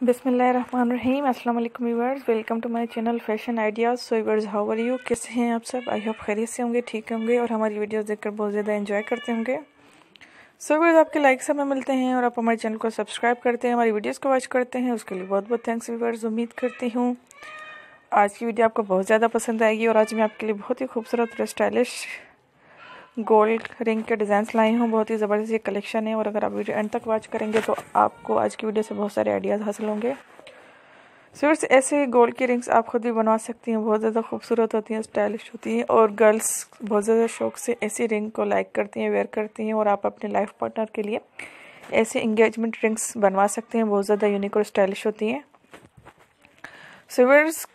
बिसमीम अस्सलाम वालेकुम welcome to my channel fashion ideas. So viewers how are you कैसे हैं आप सब? आई होप खैरियत से होंगे ठीक होंगे और हमारी वीडियोस देखकर बहुत ज़्यादा एंजॉय करते होंगे। सो so, आपके लाइक हमें मिलते हैं और आप हमारे चैनल को सब्सक्राइब करते हैं हमारी वीडियोज़ को वॉच करते हैं। उसके लिए बहुत बहुत थैंक्स व्यूअर्स उम्मीद करती हूँ। आज की वीडियो आपको बहुत ज़्यादा पसंद आएगी और आज मैं आपके लिए बहुत ही खूबसूरत और स्टाइलिश गोल्ड रिंग के डिज़ाइन लाए हूँ, बहुत ही ज़बरदस्त ये कलेक्शन है और अगर आप वीडियो एंड तक वॉच करेंगे तो आपको आज की वीडियो से बहुत सारे आइडियाज़ हासिल होंगे। सिर्फ़ ऐसे गोल्ड की रिंग्स आप खुद भी बनवा सकती हैं, बहुत ज़्यादा खूबसूरत होती हैं, स्टाइलिश होती हैं और गर्ल्स बहुत ज़्यादा शौक से ऐसी रिंग को लाइक करती हैं, वेयर करती हैं और आप अपने लाइफ पार्टनर के लिए ऐसे इंगेजमेंट रिंग्स बनवा सकते हैं, बहुत ज़्यादा यूनिक और स्टाइलिश होती हैं। सिवर्स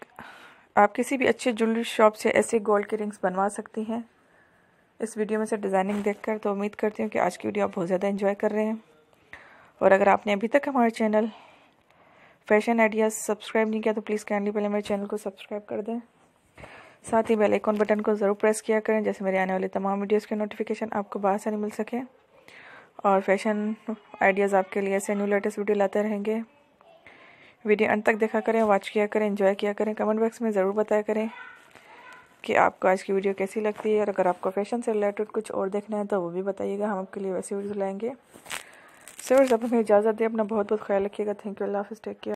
आप किसी भी अच्छे ज्वेलरी शॉप से ऐसे गोल्ड की रिंग्स बनवा सकती हैं। इस वीडियो में से डिज़ाइनिंग देखकर तो उम्मीद करती हूँ कि आज की वीडियो आप बहुत ज़्यादा इन्जॉय कर रहे हैं। और अगर आपने अभी तक हमारे चैनल फ़ैशन आइडियाज़ सब्सक्राइब नहीं किया तो प्लीज़ काइंडली पहले मेरे चैनल को सब्सक्राइब कर दें। साथ ही बेल आइकॉन बटन को ज़रूर प्रेस किया करें, जैसे मेरे आने वाले तमाम वीडियोज़ के नोटिफिकेशन आपको बाहर से नहीं मिल सके। और फ़ैशन आइडियाज़ आपके लिए ऐसे न्यू लेटेस्ट वीडियो लाते रहेंगे। वीडियो अंत तक देखा करें वॉच किया करें इन्जॉय किया करें कमेंट बॉक्स में ज़रूर बताया करें। कि आपको आज की वीडियो कैसी लगती है और अगर आपको फ़ैशन से रिलेटेड कुछ और देखना है तो वो भी बताइएगा। हम आपके लिए वैसे वीडियो लाएँगे। सर अब हमें इजाज़त दें, अपना बहुत बहुत ख्याल रखिएगा। थैंक यू अल्लाह हाफ़ टेक केयर